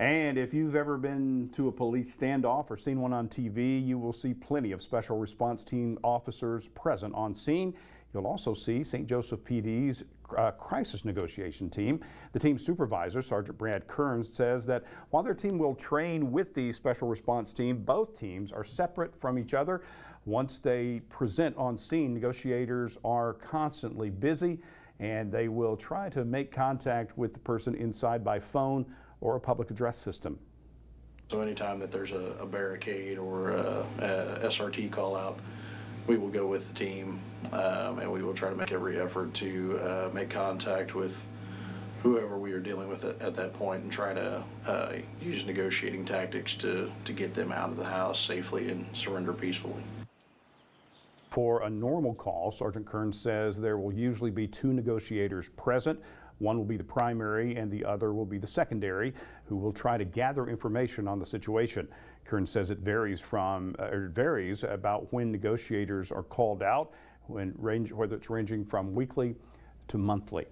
And if you've ever been to a police standoff or seen one on TV, you will see plenty of special response team officers present on scene. You'll also see St. Joseph PD's uh, crisis negotiation team. The team supervisor, Sergeant Brad Kearns, says that while their team will train with the special response team, both teams are separate from each other. Once they present on scene, negotiators are constantly busy and they will try to make contact with the person inside by phone or a public address system. So anytime that there's a, a barricade or a, a SRT call out, we will go with the team um, and we will try to make every effort to uh, make contact with whoever we are dealing with at, at that point and try to uh, use negotiating tactics to, to get them out of the house safely and surrender peacefully. For a normal call, Sergeant Kern says there will usually be two negotiators present. One will be the primary and the other will be the secondary, who will try to gather information on the situation. Kern says it varies from uh, it varies about when negotiators are called out, when range whether it's ranging from weekly to monthly.